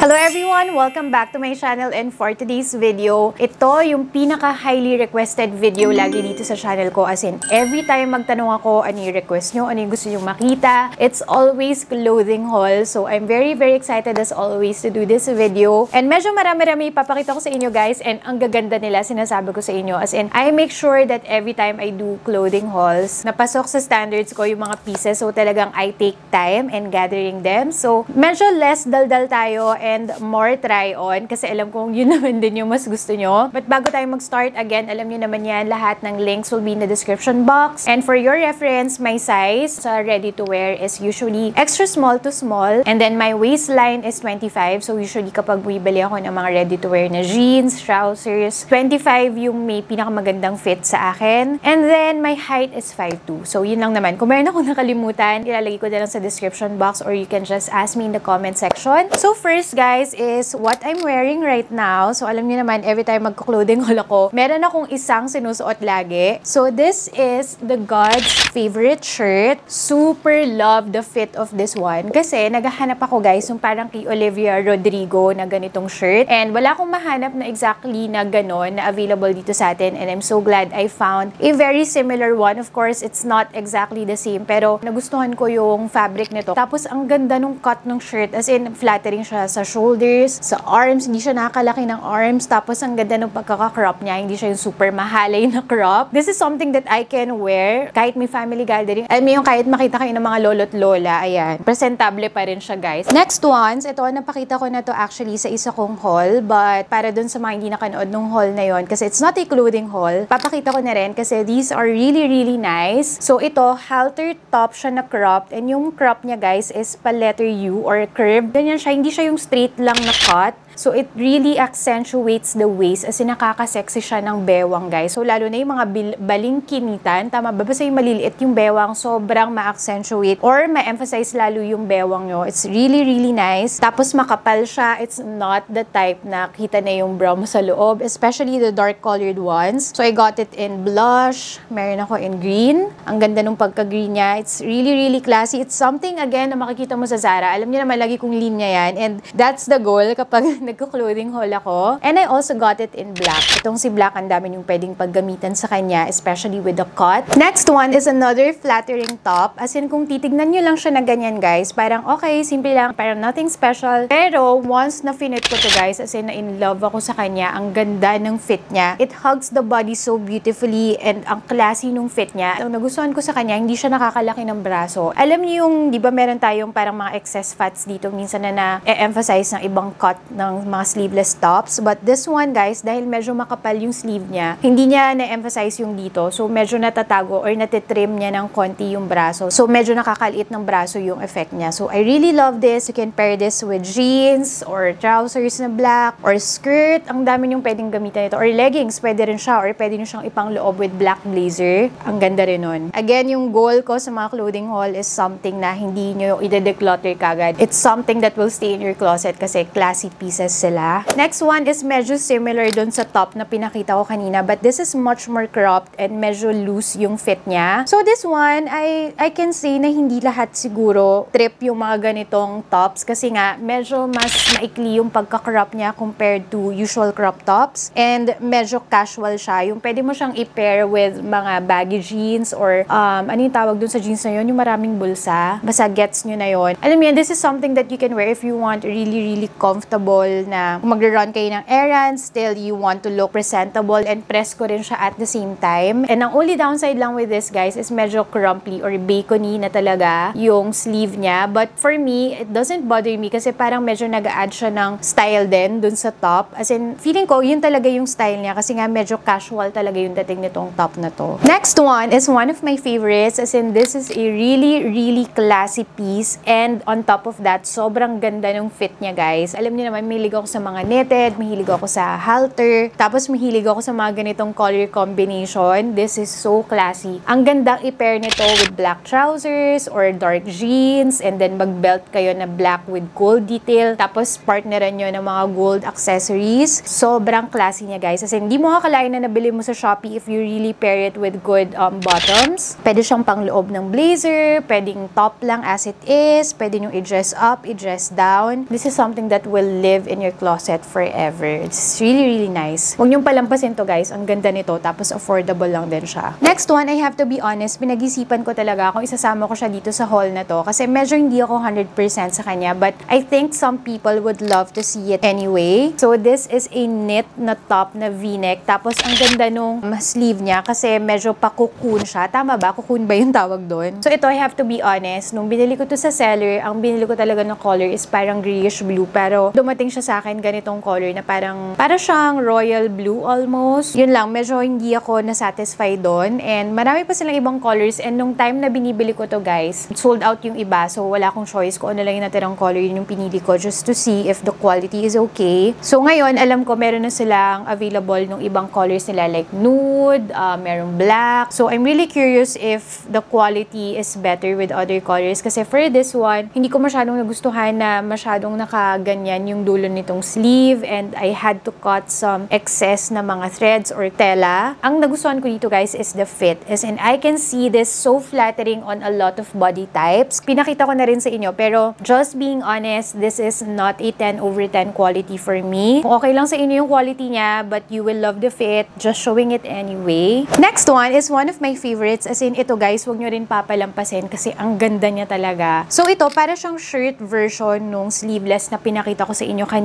Hello everyone! Welcome back to my channel and for today's video, ito yung pinaka-highly requested video lagi dito sa channel ko. As in, every time magtanong ako, ano yung request nyo, ano yung gusto nyo makita, it's always clothing haul. So, I'm very, very excited as always to do this video. And medyo marami-rami ipapakita ko sa inyo guys and ang gaganda nila sinasabi ko sa inyo. As in, I make sure that every time I do clothing hauls, napasok sa standards ko yung mga pieces. So, talagang I take time and gathering them. So, medyo less daldal tayo and more try on kasi alam kong yun naman din yung mas gusto nyo. But bago tayo mag-start, again, alam nyo naman yan, lahat ng links will be in the description box. And for your reference, my size sa ready to wear is usually extra small to small. And then my waistline is 25. So usually kapag bumibili ako ng mga ready to wear na jeans, trousers, 25 yung may pinakamagandang fit sa akin. And then my height is 5'2". So yun lang naman. Kung meron ako nakalimutan, ilalagay ko na lang sa description box or you can just ask me in the comment section. So first guys is what I'm wearing right now. So alam niyo naman, every time magko-clothing haul ako, meron akong isang sinusuot lagi. So this is the God's favorite shirt. Super love the fit of this one. Kasi naghahanap ako guys yung parang kay Olivia Rodrigo na ganitong shirt. And wala akong mahanap na exactly na ganon na available dito sa atin. And I'm so glad I found a very similar one. Of course, it's not exactly the same. Pero nagustuhan ko yung fabric nito. Tapos ang ganda nung cut ng shirt. As in, flattering siya sa shoulders, sa arms. Hindi siya nakakalaki ng arms. Tapos ang ganda ng pagkaka-crop niya. Hindi siya yung super mahalay na crop. This is something that I can wear kahit may family gathering. Alam mo yung kahit makita kayo ng mga lolo't lola. Ayan. Presentable pa rin siya guys. Next ones, ito napakita ko na to actually sa isa kong haul. But para dun sa mga hindi nakanood nung haul na yon kasi it's not a clothing haul, papakita ko na rin kasi these are really really nice. So ito, halter top siya na cropped and yung crop niya guys is pa letter U or curved. Ganyan siya, hindi siya yung straight lang na cut. So, it really accentuates the waist as in nakaka-sexy siya ng bewang, guys. So, lalo na yung mga balingkinitan, tama ba? Basta yung maliliit yung bewang, sobrang ma-accentuate or ma-emphasize lalo yung bewang nyo. It's really, really nice. Tapos, makapal siya. It's not the type na kita na yung brow mo sa loob, especially the dark colored ones. So, I got it in blush. Meron ako in green. Ang ganda nung pagka-green niya. It's really, really classy. It's something, again, na makikita mo sa Zara. Alam niyo naman, lagi kong linya yan. And that's the goal kapag nagko-clothing haul ako. And I also got it in black. Itong si black, ang dami yung pwedeng paggamitan sa kanya, especially with the cut. Next one is another flattering top. As in, kung titignan nyo lang siya na ganyan, guys, parang okay, simple lang, parang nothing special. Pero, once na finit ko to, guys, as in, na in love ako sa kanya, ang ganda ng fit niya. It hugs the body so beautifully and ang classy nung fit niya. Ang nagustuhan ko sa kanya, hindi siya nakakalaki ng braso. Alam niyo yung, di ba meron tayong parang mga excess fats dito minsan na na-emphasize ng ibang cut ng mga sleeveless tops. But this one, guys, dahil medyo makapal yung sleeve niya, hindi niya na-emphasize yung dito. So, medyo natatago or natitrim niya ng konti yung braso. So, medyo nakakaliit ng braso yung effect niya. So, I really love this. You can pair this with jeans or trousers na black or skirt. Ang dami niyong pwedeng gamitan ito. Or leggings, pwede rin siya. Or pwede niyo siyang ipang loob with black blazer. Ang ganda rin nun. Again, yung goal ko sa mga clothing haul is something na hindi niyo ide-declutter kagad. It's something that will stay in your closet kasi classy pieces sila. Next one is medyo similar dun sa top na pinakita ko kanina but this is much more cropped and medyo loose yung fit niya. So this one, I, I can say na hindi lahat siguro trip yung mga ganitong tops kasi nga medyo mas maikli yung pagka-crop niya compared to usual crop tops and medyo casual siya. Yung pwede mo siyang i-pair with mga baggy jeans or um, ano yung tawag dun sa jeans na yun? Yung maraming bulsa. Basta gets nyo na yon. Alam mo yan, this is something that you can wear if you want really, really comfortable na magre-run kayo ng errands, still you want to look presentable and press ko rin siya at the same time. And ang only downside lang with this guys is medyo crumply or bacony na talaga yung sleeve niya. But for me, it doesn't bother me kasi parang medyo nag-add siya ng style din dun sa top. As in, feeling ko yun talaga yung style niya kasi nga medyo casual talaga yung dating nitong top na to. Next one is one of my favorites as in this is a really, really classy piece and on top of that, sobrang ganda ng fit niya guys. Alam niyo naman, may mahilig ako sa mga knitted, mahilig ako sa halter, tapos mahilig ako sa mga ganitong color combination. This is so classy. Ang gandang i-pair nito with black trousers or dark jeans and then mag-belt kayo na black with gold detail. Tapos partneran nyo ng mga gold accessories. Sobrang classy niya guys. Kasi hindi mo kakalain na nabili mo sa Shopee if you really pair it with good um, bottoms. Pwede siyang pang loob ng blazer, pwedeng top lang as it is, pwede nyo i-dress up, i-dress down. This is something that will live in your closet forever. It's really, really nice. Huwag niyong palampasin to guys. Ang ganda nito. Tapos affordable lang din siya. Next one, I have to be honest, pinag-isipan ko talaga kung isasama ko siya dito sa haul na to. Kasi medyo hindi ako 100% sa kanya. But I think some people would love to see it anyway. So this is a knit na top na v-neck. Tapos ang ganda nung sleeve niya kasi medyo pa-cocoon siya. Tama ba? Cocoon ba yung tawag doon? So ito, I have to be honest. Nung binili ko to sa seller, ang binili ko talaga ng color is parang grayish blue. Pero dumating siya sa akin ganitong color na parang, para siyang royal blue almost. Yun lang, medyo hindi ako na-satisfy doon. And marami pa silang ibang colors. And nung time na binibili ko to guys, sold out yung iba. So wala akong choice kung ano lang yung natirang color yun yung pinili ko just to see if the quality is okay. So ngayon, alam ko meron na silang available ng ibang colors nila like nude, uh, merong black. So I'm really curious if the quality is better with other colors. Kasi for this one, hindi ko masyadong nagustuhan na masyadong nakaganyan yung dulo nitong sleeve and I had to cut some excess na mga threads or tela. Ang nagustuhan ko dito guys is the fit. As in, I can see this so flattering on a lot of body types. Pinakita ko na rin sa inyo pero just being honest, this is not a 10 over 10 quality for me. Okay lang sa inyo yung quality niya but you will love the fit, just showing it anyway. Next one is one of my favorites. As in, ito guys, huwag nyo rin papalampasin kasi ang ganda niya talaga. So ito, para siyang shirt version nung sleeveless na pinakita ko sa inyo kanina.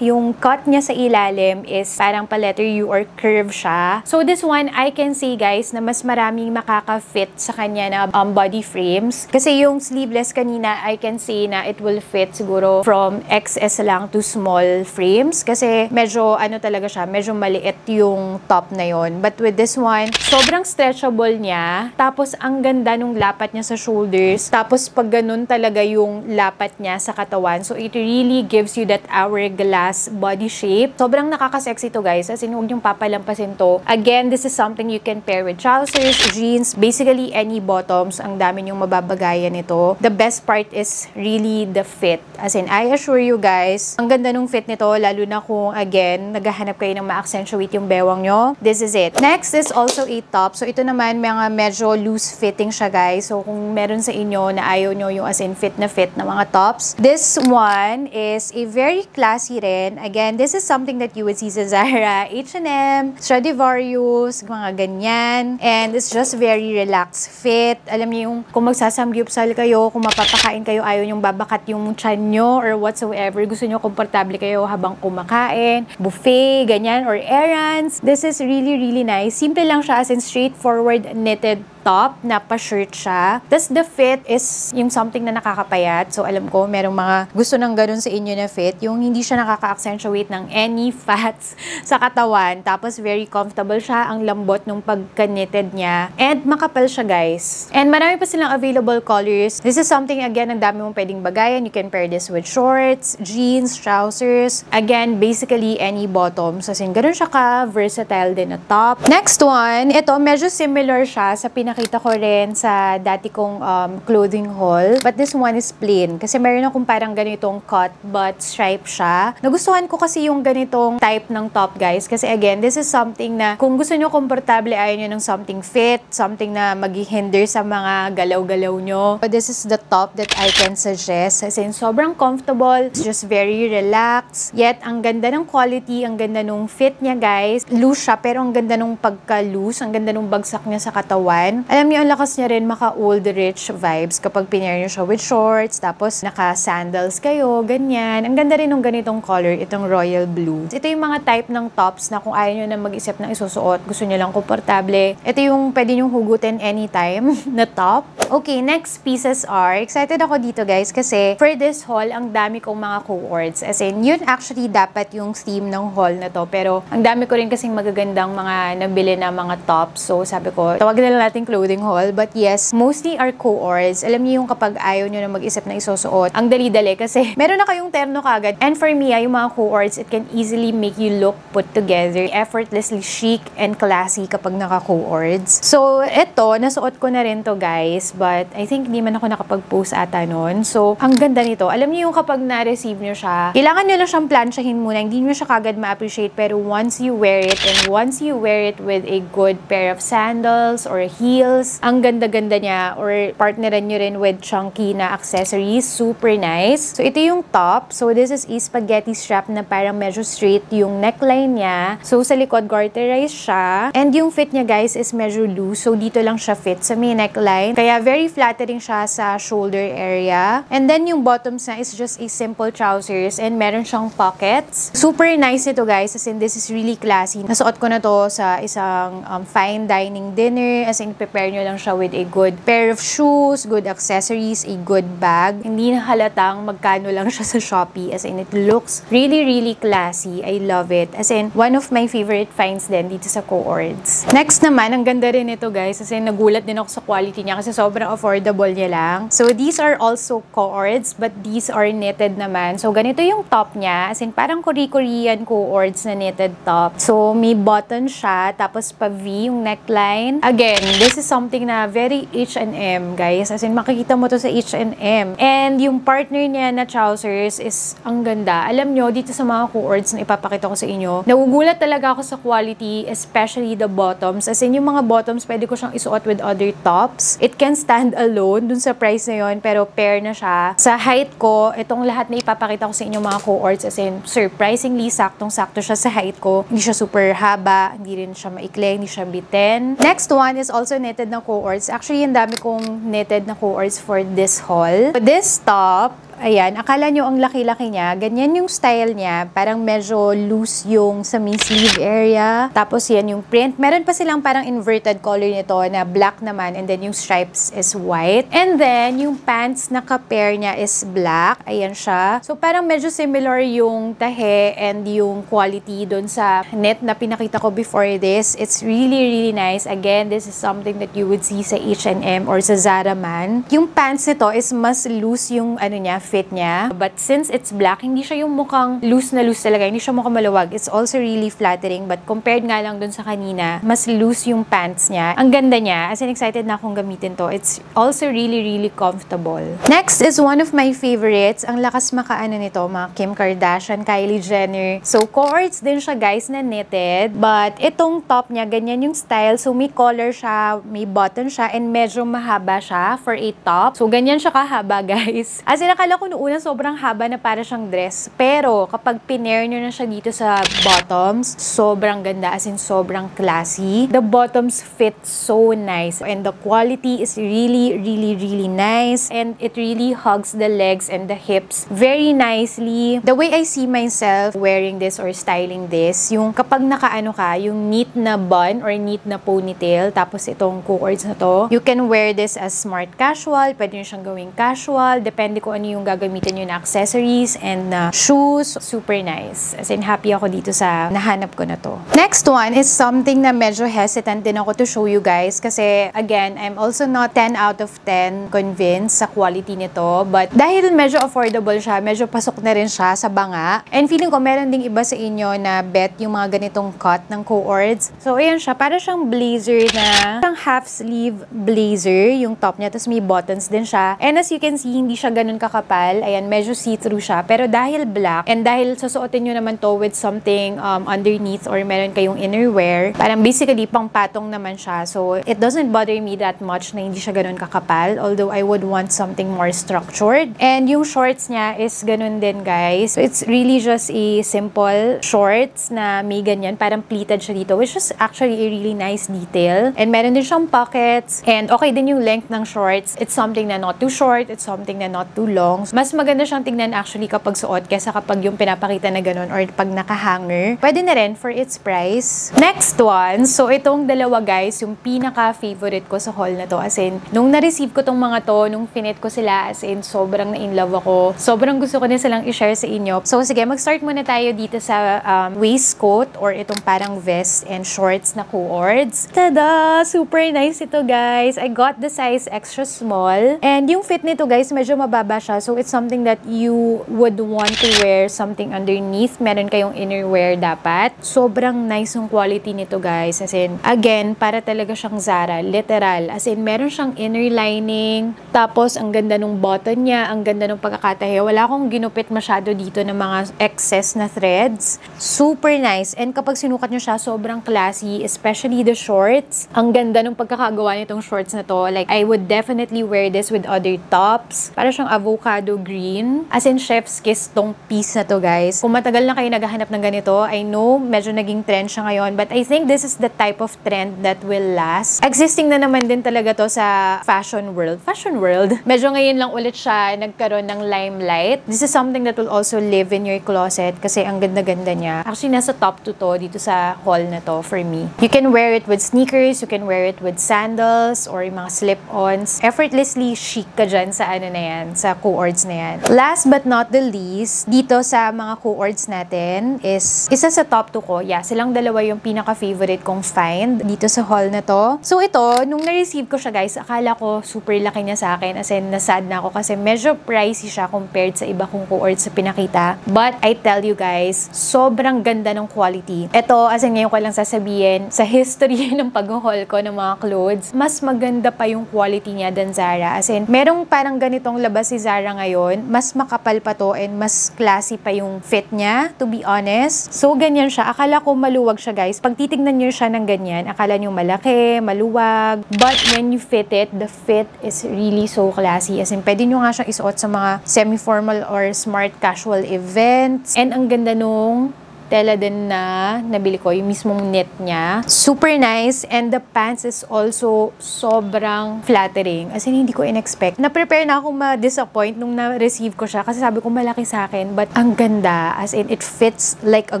Yung cut niya sa ilalim is parang pa letter U or curve siya. So this one, I can say guys na mas maraming makaka-fit sa kanya na um, body frames. Kasi yung sleeveless kanina, I can say na it will fit siguro from XS lang to small frames. Kasi medyo ano talaga siya, medyo maliit yung top na yon. But with this one, sobrang stretchable niya. Tapos ang ganda nung lapat niya sa shoulders. Tapos pag ganun talaga yung lapat niya sa katawan. So it really gives you that hourglass body shape. Sobrang nakaka-sexy to guys. As in, huwag yung papalampasin to. Again, this is something you can pair with trousers, jeans, basically any bottoms. Ang dami yung mababagayan nito. The best part is really the fit. As in, I assure you guys, ang ganda nung fit nito, lalo na kung again, naghahanap kayo ng ma-accentuate yung bewang nyo. This is it. Next is also a top. So ito naman, mga medyo loose fitting siya guys. So kung meron sa inyo na ayaw nyo yung as in fit na fit na mga tops. This one is a very classy rin. Again, this is something that you would see sa Zara, H&M, Stradivarius, mga ganyan. And it's just very relaxed fit. Alam niyo yung kung magsasamgyupsal kayo, kung mapapakain kayo, ayaw yung babakat yung chan nyo or whatsoever. Gusto nyo komportable kayo habang kumakain, buffet, ganyan, or errands. This is really, really nice. Simple lang siya as in straightforward knitted top na pa-shirt siya. Tapos the fit is yung something na nakakapayat. So alam ko, merong mga gusto ng ganun sa inyo na fit. Yung hindi siya nakaka-accentuate ng any fats sa katawan. Tapos very comfortable siya. Ang lambot nung pagka-knitted niya. And makapal siya guys. And marami pa silang available colors. This is something again, ang dami mong pwedeng bagayan. You can pair this with shorts, jeans, trousers. Again, basically any bottoms. As in, ganun siya ka-versatile din na top. Next one, ito medyo similar siya sa pinaka nakita ko rin sa dati kong um, clothing haul. But this one is plain. Kasi meron akong parang ganitong cut but stripe siya. Nagustuhan ko kasi yung ganitong type ng top guys. Kasi again, this is something na kung gusto nyo komportable, ayaw nyo ng something fit, something na maghihinder sa mga galaw-galaw nyo. But this is the top that I can suggest. As in, sobrang comfortable. It's just very relaxed. Yet, ang ganda ng quality, ang ganda nung fit niya guys. Loose siya, pero ang ganda nung pagka-loose, ang ganda nung bagsak niya sa katawan. Alam niyo, ang lakas niya rin maka-old rich vibes kapag pinair niyo siya with shorts, tapos naka-sandals kayo, ganyan. Ang ganda rin ng ganitong color, itong royal blue. Ito yung mga type ng tops na kung ayaw niyo na mag-isip ng isusuot, gusto niyo lang komportable. Ito yung pwede niyo hugutin anytime na top. Okay, next pieces are, excited ako dito guys kasi for this haul, ang dami kong mga co-ords. As in, yun actually dapat yung theme ng haul na to. Pero ang dami ko rin kasing magagandang mga nabili na mga tops. So sabi ko, tawag na lang natin clothing haul. But yes, mostly are co-ords. Alam niyo yung kapag ayaw nyo na mag-isip na isusuot, ang dali-dali kasi meron na kayong terno kagad. And for me, ah, yung mga co-ords, it can easily make you look put together, effortlessly chic and classy kapag naka-co-ords. So, ito, nasuot ko na rin to guys, but I think hindi man ako nakapag-post ata nun. So, ang ganda nito. Alam niyo yung kapag na-receive nyo siya, kailangan nyo lang siyang plansyahin muna. Hindi nyo siya kagad ma-appreciate, pero once you wear it, and once you wear it with a good pair of sandals or heels, ang ganda-ganda niya, or partneran nyo rin with chunky na accessories, super nice. So, ito yung top. So, this is a spaghetti strap na parang medyo straight yung neckline niya. So, sa likod, garterized siya. And yung fit niya, guys, is medyo loose. So, dito lang siya fit sa may neckline. Kaya, very flattering siya sa shoulder area. And then, yung bottoms na is just a simple trousers and meron siyang pockets. Super nice ito, guys. As in, this is really classy. Nasuot ko na to sa isang um, fine dining dinner. As in, prepare nyo lang siya with a good pair of shoes, good accessories, a good bag. Hindi na halatang magkano lang siya sa Shopee. As in, it looks really, really classy. I love it. As in, one of my favorite finds din dito sa Coords. Next naman, ang ganda rin ito, guys. As in, nagulat din ako sa quality niya kasi sobrang affordable niya lang. So, these are also Coords, but these are knitted naman. So, ganito yung top niya. As in, parang Korean Coords na knitted top. So, may button siya, tapos pa-V yung neckline. Again, this is something na very H&M, guys. As in, makikita mo to sa H&M. And yung partner niya na trousers is ang ganda. Alam nyo, dito sa mga Coords na ipapakita ko sa inyo, nagugulat talaga ako sa quality, especially the bottoms. As in, yung mga bottoms, pwede ko siyang isuot with other tops. It can stand alone dun sa price na yon pero pair na siya. Sa height ko, itong lahat na ipapakita ko sa inyo mga Coords, as in, surprisingly, saktong-sakto siya sa height ko. Hindi siya super haba, hindi rin siya maikli, hindi siya biten. Next one is also knitted na Coords. Actually, yung dami kong knitted na Coords for this haul. This top, Ayan, akala nyo ang laki-laki niya. Ganyan yung style niya. Parang medyo loose yung sa main sleeve area. Tapos yan yung print. Meron pa silang parang inverted color nito na black naman and then yung stripes is white. And then yung pants na ka-pair niya is black. Ayan siya. So parang medyo similar yung tahe and yung quality doon sa net na pinakita ko before this. It's really, really nice. Again, this is something that you would see sa H&M or sa Zara man. Yung pants nito is mas loose yung ano niya, fit niya. But since it's black, hindi siya yung mukhang loose na loose talaga. Hindi siya mukhang maluwag. It's also really flattering. But compared nga lang dun sa kanina, mas loose yung pants niya. Ang ganda niya. As in, excited na akong gamitin to. It's also really, really comfortable. Next is one of my favorites. Ang lakas makaano nito, mga Kim Kardashian, Kylie Jenner. So, coords din siya, guys, na knitted. But itong top niya, ganyan yung style. So, may collar siya, may button siya, and medyo mahaba siya for a top. So, ganyan siya kahaba, guys. As in, akala ko noong una sobrang haba na para siyang dress. Pero kapag pinair nyo na siya dito sa bottoms, sobrang ganda as in sobrang classy. The bottoms fit so nice and the quality is really, really, really nice and it really hugs the legs and the hips very nicely. The way I see myself wearing this or styling this, yung kapag nakaano ka, yung neat na bun or neat na ponytail, tapos itong co-cords na to, you can wear this as smart casual, pwede nyo siyang gawing casual, depende kung ano yung gagamitin nyo na accessories and na shoes. Super nice. As in, happy ako dito sa nahanap ko na to. Next one is something na medyo hesitant din ako to show you guys kasi again, I'm also not 10 out of 10 convinced sa quality nito. But dahil medyo affordable siya, medyo pasok na rin siya sa banga. And feeling ko meron ding iba sa inyo na bet yung mga ganitong cut ng co-ords. So, ayan siya. Para siyang blazer na siyang half sleeve blazer yung top niya. Tapos may buttons din siya. And as you can see, hindi siya ganun kakapal. Ayan, medyo see-through siya. Pero dahil black, and dahil susuotin nyo naman to with something um, underneath or meron kayong innerwear, parang basically pang patong naman siya. So, it doesn't bother me that much na hindi siya ganun kakapal. Although, I would want something more structured. And yung shorts niya is ganun din, guys. So, it's really just a simple shorts na may ganyan. Parang pleated siya dito, which is actually a really nice detail. And meron din siyang pockets. And okay din yung length ng shorts. It's something na not too short. It's something na not too long. Mas maganda siyang tignan actually kapag suot kesa kapag yung pinapakita na ganun or pag nakahanger. Pwede na rin for its price. Next one, so itong dalawa guys, yung pinaka-favorite ko sa haul na to. As in, nung na-receive ko tong mga to, nung finit ko sila, as in, sobrang na-in love ako. Sobrang gusto ko din silang i-share sa inyo. So sige, mag-start muna tayo dito sa um, waistcoat or itong parang vest and shorts na cords. Tada! Super nice ito guys. I got the size extra small. And yung fit nito guys, medyo mababa siya. So it's something that you would want to wear something underneath. Meron kayong innerwear dapat. Sobrang nice yung quality nito guys. As in, again, para talaga siyang Zara. Literal. As in, meron siyang inner lining. Tapos, ang ganda nung button niya. Ang ganda nung pagkakatahe. Wala akong ginupit masyado dito ng mga excess na threads. Super nice. And kapag sinukat nyo siya, sobrang classy. Especially the shorts. Ang ganda nung pagkakagawa nitong shorts na to. Like, I would definitely wear this with other tops. Para siyang avocado green. As in, chef's kiss tong piece na to, guys. Kung matagal na kayo naghahanap ng ganito, I know medyo naging trend siya ngayon. But I think this is the type of trend that will last. Existing na naman din talaga to sa fashion world. Fashion world? Medyo ngayon lang ulit siya nagkaroon ng limelight. This is something that will also live in your closet kasi ang ganda-ganda niya. Actually, nasa top 2 to dito sa haul na to for me. You can wear it with sneakers, you can wear it with sandals, or yung mga slip-ons. Effortlessly chic ka dyan sa ano na yan, sa co-ords na yan. Last but not the least, dito sa mga co-ords natin is isa sa top 2 ko. Yeah, silang dalawa yung pinaka-favorite kong find dito sa haul na to. So ito, nung na-receive ko siya guys, akala ko super laki niya sa akin. As in, nasad na ako kasi medyo pricey siya compared sa iba kong co-ords sa pinakita. But I tell you guys, sobrang ganda ng quality. Ito, as in ngayon ko lang sasabihin, sa history ng pag-haul ko ng mga clothes, mas maganda pa yung quality niya than Zara. As in, merong parang ganitong labas si Zara ngayon, mas makapal pa to and mas classy pa yung fit niya, to be honest. So, ganyan siya. Akala ko maluwag siya, guys. Pag titignan niyo siya ng ganyan, akala niyo malaki, maluwag. But when you fit it, the fit is really so classy. As in, pwede niyo nga siyang isuot sa mga semi-formal or smart casual events. And ang ganda nung tela din na nabili ko, yung mismong knit niya. Super nice and the pants is also sobrang flattering. As in, hindi ko in-expect. Na-prepare na akong ma-disappoint nung na-receive ko siya kasi sabi ko malaki sa akin but ang ganda. As in, it fits like a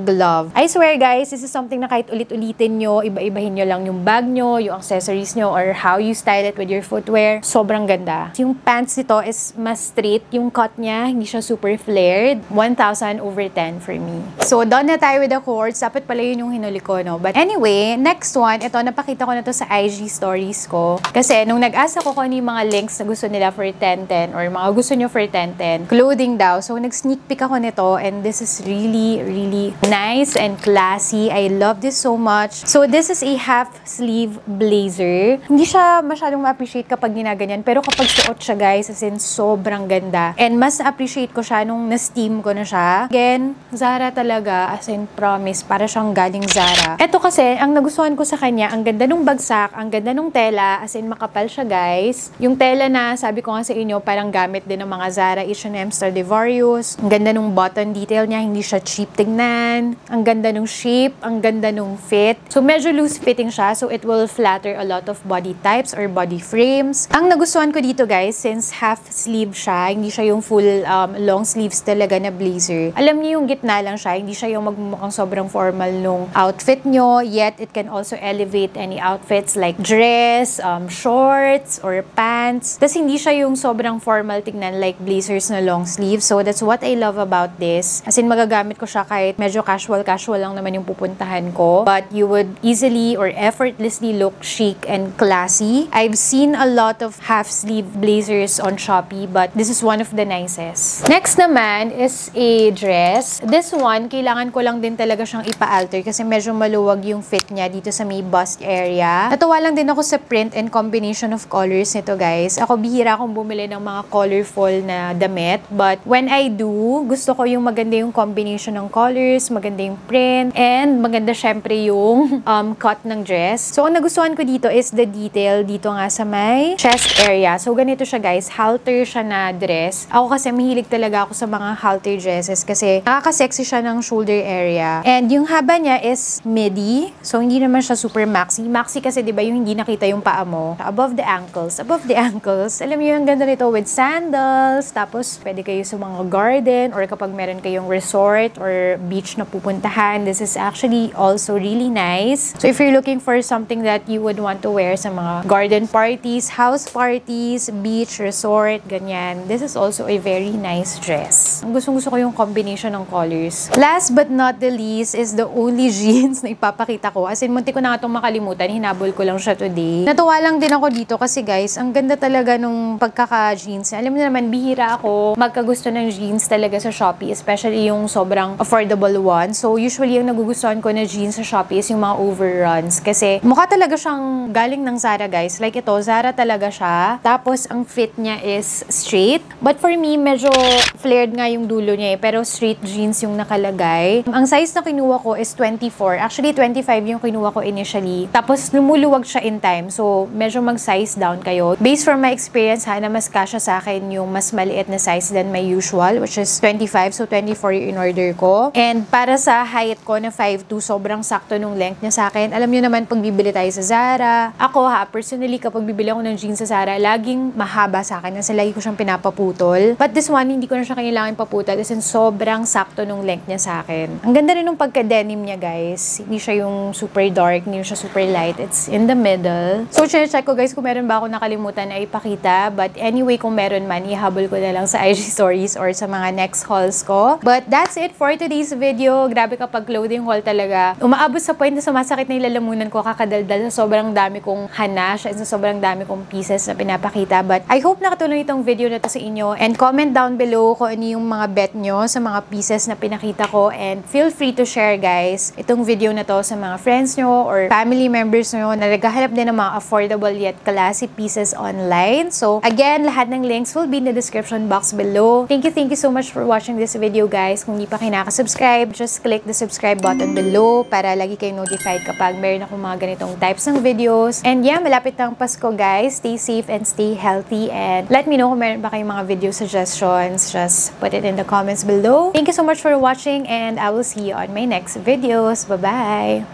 glove. I swear guys, this is something na kahit ulit-ulitin nyo, iba-ibahin nyo lang yung bag nyo, yung accessories nyo, or how you style it with your footwear. Sobrang ganda. Yung pants nito is mas straight. Yung cut niya, hindi siya super flared. 1,000 over 10 for me. So, done na tayo with the cords. Dapat pala yun yung hinuli ko, no? But anyway, next one, ito, napakita ko na to sa IG stories ko. Kasi, nung nag-asa ko kung ano mga links na gusto nila for 1010 or mga gusto nyo for 1010, clothing daw. So, nag-sneak peek ako nito and this is really, really nice and classy. I love this so much. So, this is a half-sleeve blazer. Hindi siya masyadong ma-appreciate kapag ginaganyan. Pero kapag suot siya, guys, as in, sobrang ganda. And mas na-appreciate ko siya nung na-steam ko na siya. Again, Zara talaga, as in promise, para siyang galing Zara. Ito kasi, ang nagustuhan ko sa kanya, ang ganda nung bagsak, ang ganda nung tela, as in makapal siya guys. Yung tela na, sabi ko nga sa inyo, parang gamit din ng mga Zara, H&M, Stradivarius. Ang ganda nung button detail niya, hindi siya cheap tingnan. Ang ganda nung shape, ang ganda nung fit. So medyo loose fitting siya, so it will flatter a lot of body types or body frames. Ang nagustuhan ko dito guys, since half sleeve siya, hindi siya yung full um, long sleeves talaga na blazer. Alam niyo yung gitna lang siya, hindi siya yung magmumukhang sobrang formal nung outfit nyo, yet it can also elevate any outfits like dress, um, shorts, or pants. Tapos hindi siya yung sobrang formal tignan like blazers na long sleeve. So that's what I love about this. As in, magagamit ko siya kahit medyo casual-casual lang naman yung pupuntahan ko. But you would easily or effortlessly look chic and classy. I've seen a lot of half-sleeve blazers on Shopee, but this is one of the nicest. Next naman is a dress. This one, kailangan ko lang din talaga siyang ipa-alter kasi medyo maluwag yung fit niya dito sa may bust area. Natuwa lang din ako sa print and combination of colors nito guys. Ako bihira akong bumili ng mga colorful na damit. But when I do, gusto ko yung maganda yung combination ng colors, maganda yung print, and maganda syempre yung um, cut ng dress. So ang nagustuhan ko dito is the detail dito nga sa may chest area. So ganito siya guys, halter siya na dress. Ako kasi mahilig talaga ako sa mga halter dresses kasi nakaka-sexy siya ng shoulder area area. And yung haba niya is midi. So, hindi naman siya super maxi. Maxi kasi, di ba, yung hindi nakita yung paa mo. Above the ankles. Above the ankles. Alam niyo, yung ganda nito with sandals. Tapos, pwede kayo sa mga garden or kapag meron kayong resort or beach na pupuntahan. This is actually also really nice. So, if you're looking for something that you would want to wear sa mga garden parties, house parties, beach, resort, ganyan. This is also a very nice dress. Ang gustong-gusto ko yung combination ng colors. Last but not the least is the only jeans na ipapakita ko. As in, munti ko na nga itong makalimutan. Hinabol ko lang siya today. Natuwa lang din ako dito kasi guys, ang ganda talaga nung pagkaka-jeans. Alam mo naman, bihira ako magkagusto ng jeans talaga sa Shopee, especially yung sobrang affordable one. So, usually, yung nagugustuhan ko na jeans sa Shopee is yung mga overruns. Kasi, mukha talaga siyang galing ng Zara, guys. Like ito, Zara talaga siya. Tapos, ang fit niya is straight. But for me, medyo flared nga yung dulo niya eh. Pero straight jeans yung nakalagay. Ang size na kinuha ko is 24. Actually, 25 yung kinuha ko initially. Tapos, lumuluwag siya in time. So, medyo mag-size down kayo. Based from my experience, ha, na mas kasha sa akin yung mas maliit na size than my usual, which is 25. So, 24 yung in-order ko. And para sa height ko na 5'2", sobrang sakto nung length niya sa akin. Alam niyo naman, pag bibili tayo sa Zara, ako ha, personally, kapag bibili ako ng jeans sa Zara, laging mahaba sa akin kasi lagi ko siyang pinapaputol. But this one, hindi ko na siya kailangan paputol kasi sobrang sakto nung length niya sa akin. Ang ganda rin nung pagka-denim niya, guys. Hindi siya yung super dark, hindi siya super light. It's in the middle. So, check ko, guys, kung meron ba ako nakalimutan na ipakita. But anyway, kung meron man, ihabol ko na lang sa IG stories or sa mga next hauls ko. But that's it for today's video. Grabe kapag clothing haul talaga. Umaabot sa point na sumasakit na yung lalamunan ko kakadaldal sa sobrang dami kong hanash and sa sobrang dami kong pieces na pinapakita. But I hope nakatulong itong video na to sa inyo. And comment down below kung ano yung mga bet nyo sa mga pieces na pinakita ko. And feel free to share guys itong video na to sa mga friends nyo or family members nyo na naghahanap din ng mga affordable yet classy pieces online. So again, lahat ng links will be in the description box below. Thank you, thank you so much for watching this video guys. Kung hindi pa kayo nakasubscribe, just click the subscribe button below para lagi kayong notified kapag meron akong mga ganitong types ng videos. And yeah, malapit ang Pasko guys. Stay safe and stay healthy and let me know kung meron ba kayong mga video suggestions. Just put it in the comments below. Thank you so much for watching and I will see you on my next videos. Bye-bye!